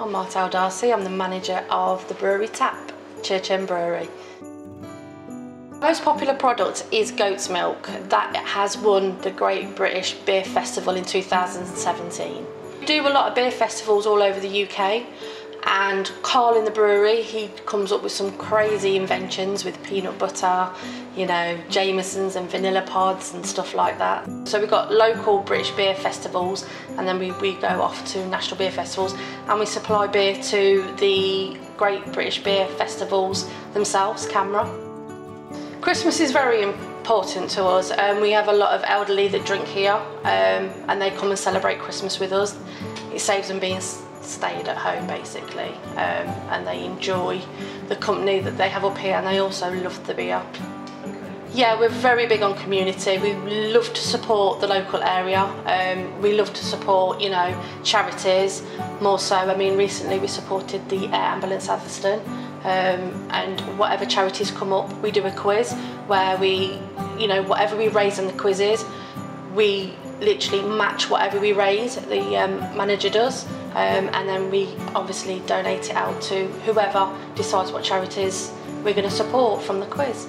I'm Martel Darcy, I'm the manager of the Brewery Tap, Church End Brewery. Most popular product is goat's milk that has won the Great British Beer Festival in 2017. We do a lot of beer festivals all over the UK and Carl in the brewery, he comes up with some crazy inventions with peanut butter, you know, Jameson's and vanilla pods and stuff like that. So we've got local British beer festivals and then we, we go off to national beer festivals and we supply beer to the Great British Beer Festivals themselves, CAMRA Christmas is very important to us. Um, we have a lot of elderly that drink here um, and they come and celebrate Christmas with us. It saves them being stayed at home basically um, and they enjoy the company that they have up here and they also love the beer. Yeah, we're very big on community. We love to support the local area. Um, we love to support, you know, charities more so. I mean, recently we supported the Air Ambulance Atherstone um, and whatever charities come up, we do a quiz where we, you know, whatever we raise in the quizzes, we literally match whatever we raise, the um, manager does, um, and then we obviously donate it out to whoever decides what charities we're going to support from the quiz.